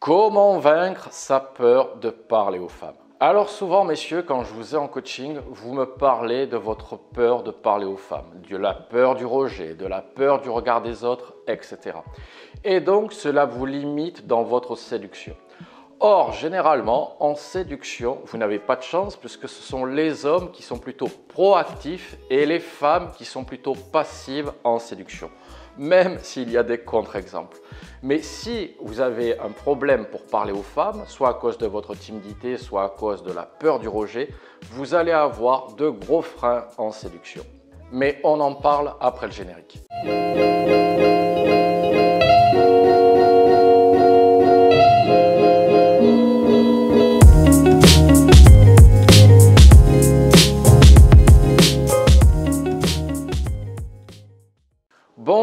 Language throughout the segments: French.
Comment vaincre sa peur de parler aux femmes? Alors souvent, messieurs, quand je vous ai en coaching, vous me parlez de votre peur de parler aux femmes, de la peur du rejet, de la peur du regard des autres, etc. Et donc, cela vous limite dans votre séduction. Or, généralement, en séduction, vous n'avez pas de chance puisque ce sont les hommes qui sont plutôt proactifs et les femmes qui sont plutôt passives en séduction, même s'il y a des contre-exemples. Mais si vous avez un problème pour parler aux femmes, soit à cause de votre timidité, soit à cause de la peur du rejet, vous allez avoir de gros freins en séduction. Mais on en parle après le générique.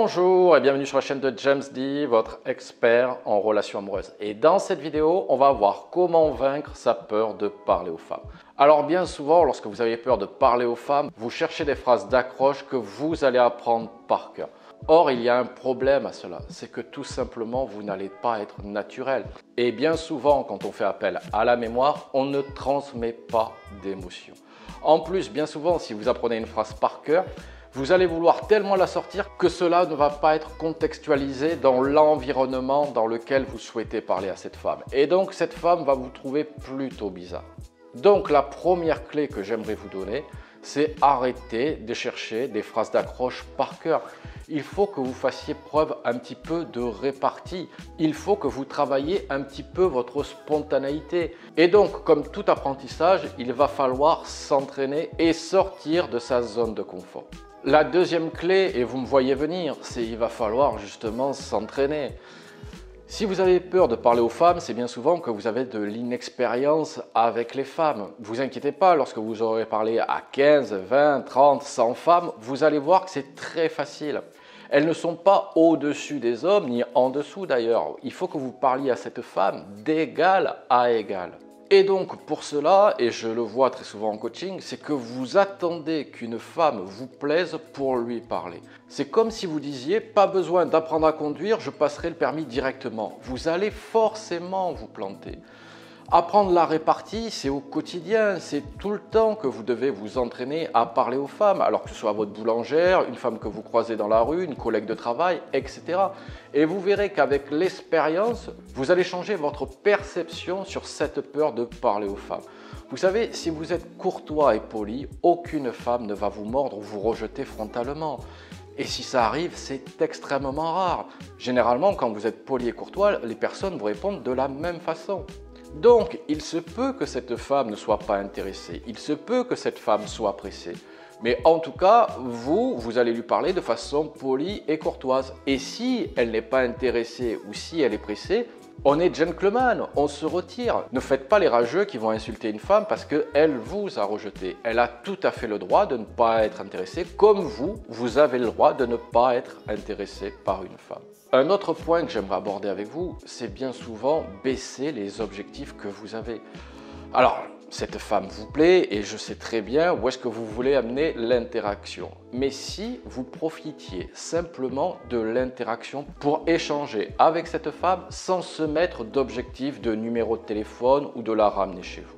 Bonjour et bienvenue sur la chaîne de James D, votre expert en relations amoureuses. Et dans cette vidéo, on va voir comment vaincre sa peur de parler aux femmes. Alors bien souvent, lorsque vous avez peur de parler aux femmes, vous cherchez des phrases d'accroche que vous allez apprendre par cœur. Or, il y a un problème à cela, c'est que tout simplement, vous n'allez pas être naturel. Et bien souvent, quand on fait appel à la mémoire, on ne transmet pas d'émotion. En plus, bien souvent, si vous apprenez une phrase par cœur, vous allez vouloir tellement la sortir que cela ne va pas être contextualisé dans l'environnement dans lequel vous souhaitez parler à cette femme. Et donc cette femme va vous trouver plutôt bizarre. Donc la première clé que j'aimerais vous donner, c'est arrêter de chercher des phrases d'accroche par cœur. Il faut que vous fassiez preuve un petit peu de répartie. Il faut que vous travailliez un petit peu votre spontanéité. Et donc, comme tout apprentissage, il va falloir s'entraîner et sortir de sa zone de confort. La deuxième clé, et vous me voyez venir, c'est il va falloir justement s'entraîner. Si vous avez peur de parler aux femmes, c'est bien souvent que vous avez de l'inexpérience avec les femmes. Vous inquiétez pas, lorsque vous aurez parlé à 15, 20, 30, 100 femmes, vous allez voir que c'est très facile. Elles ne sont pas au-dessus des hommes, ni en dessous d'ailleurs. Il faut que vous parliez à cette femme d'égal à égal. Et donc pour cela, et je le vois très souvent en coaching, c'est que vous attendez qu'une femme vous plaise pour lui parler. C'est comme si vous disiez, pas besoin d'apprendre à conduire, je passerai le permis directement. Vous allez forcément vous planter. Apprendre la répartie, c'est au quotidien, c'est tout le temps que vous devez vous entraîner à parler aux femmes, alors que ce soit votre boulangère, une femme que vous croisez dans la rue, une collègue de travail, etc. Et vous verrez qu'avec l'expérience, vous allez changer votre perception sur cette peur de parler aux femmes. Vous savez, si vous êtes courtois et poli, aucune femme ne va vous mordre ou vous rejeter frontalement. Et si ça arrive, c'est extrêmement rare. Généralement, quand vous êtes poli et courtois, les personnes vous répondent de la même façon. Donc, il se peut que cette femme ne soit pas intéressée, il se peut que cette femme soit pressée. Mais en tout cas, vous, vous allez lui parler de façon polie et courtoise. Et si elle n'est pas intéressée ou si elle est pressée, on est gentleman, on se retire. Ne faites pas les rageux qui vont insulter une femme parce qu'elle vous a rejeté. Elle a tout à fait le droit de ne pas être intéressée, comme vous, vous avez le droit de ne pas être intéressé par une femme. Un autre point que j'aimerais aborder avec vous, c'est bien souvent baisser les objectifs que vous avez. Alors, cette femme vous plaît et je sais très bien où est-ce que vous voulez amener l'interaction. Mais si vous profitiez simplement de l'interaction pour échanger avec cette femme sans se mettre d'objectif de numéro de téléphone ou de la ramener chez vous.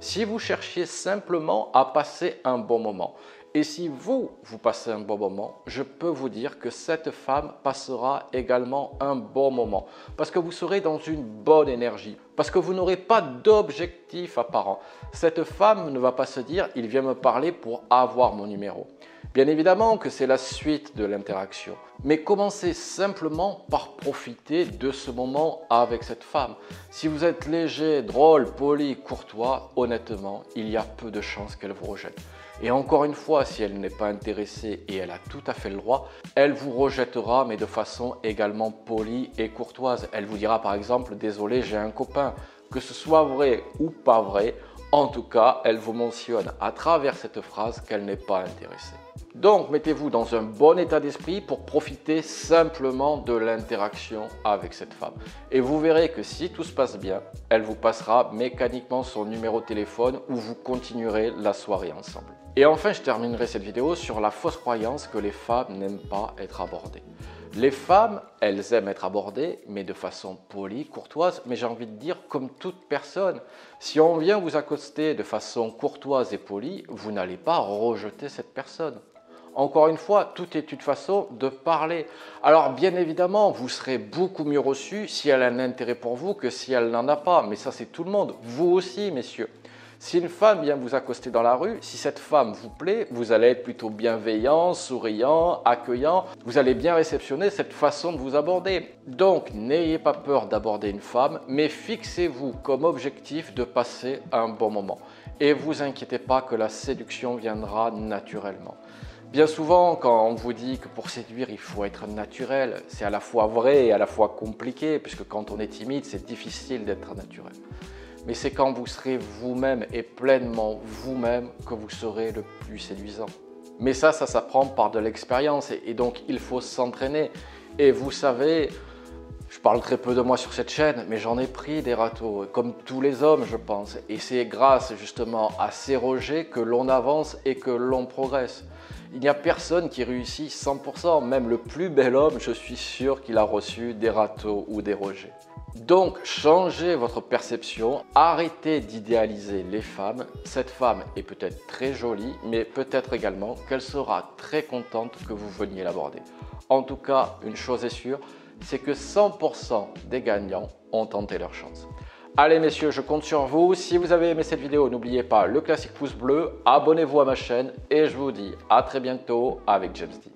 Si vous cherchiez simplement à passer un bon moment et si vous, vous passez un bon moment, je peux vous dire que cette femme passera également un bon moment. Parce que vous serez dans une bonne énergie. Parce que vous n'aurez pas d'objectif apparent. Cette femme ne va pas se dire, il vient me parler pour avoir mon numéro. Bien évidemment que c'est la suite de l'interaction. Mais commencez simplement par profiter de ce moment avec cette femme. Si vous êtes léger, drôle, poli, courtois, honnêtement, il y a peu de chances qu'elle vous rejette. Et encore une fois, si elle n'est pas intéressée et elle a tout à fait le droit, elle vous rejettera, mais de façon également polie et courtoise. Elle vous dira par exemple, désolé, j'ai un copain. Que ce soit vrai ou pas vrai, en tout cas, elle vous mentionne à travers cette phrase qu'elle n'est pas intéressée. Donc, mettez-vous dans un bon état d'esprit pour profiter simplement de l'interaction avec cette femme. Et vous verrez que si tout se passe bien, elle vous passera mécaniquement son numéro de téléphone ou vous continuerez la soirée ensemble. Et enfin, je terminerai cette vidéo sur la fausse croyance que les femmes n'aiment pas être abordées. Les femmes, elles aiment être abordées, mais de façon polie, courtoise, mais j'ai envie de dire comme toute personne. Si on vient vous accoster de façon courtoise et polie, vous n'allez pas rejeter cette personne. Encore une fois, tout est une façon de parler. Alors bien évidemment, vous serez beaucoup mieux reçu si elle a un intérêt pour vous que si elle n'en a pas. Mais ça, c'est tout le monde. Vous aussi, messieurs. Si une femme vient vous accoster dans la rue, si cette femme vous plaît, vous allez être plutôt bienveillant, souriant, accueillant. Vous allez bien réceptionner cette façon de vous aborder. Donc, n'ayez pas peur d'aborder une femme, mais fixez-vous comme objectif de passer un bon moment. Et vous inquiétez pas que la séduction viendra naturellement. Bien souvent, quand on vous dit que pour séduire, il faut être naturel, c'est à la fois vrai et à la fois compliqué, puisque quand on est timide, c'est difficile d'être naturel. Mais c'est quand vous serez vous-même et pleinement vous-même que vous serez le plus séduisant. Mais ça, ça s'apprend par de l'expérience et donc il faut s'entraîner. Et vous savez, je parle très peu de moi sur cette chaîne, mais j'en ai pris des râteaux, comme tous les hommes, je pense. Et c'est grâce justement à ces rejets que l'on avance et que l'on progresse. Il n'y a personne qui réussit 100%, même le plus bel homme, je suis sûr qu'il a reçu des râteaux ou des rejets. Donc, changez votre perception, arrêtez d'idéaliser les femmes. Cette femme est peut-être très jolie, mais peut-être également qu'elle sera très contente que vous veniez l'aborder. En tout cas, une chose est sûre, c'est que 100% des gagnants ont tenté leur chance. Allez messieurs, je compte sur vous. Si vous avez aimé cette vidéo, n'oubliez pas le classique pouce bleu, abonnez-vous à ma chaîne et je vous dis à très bientôt avec James D.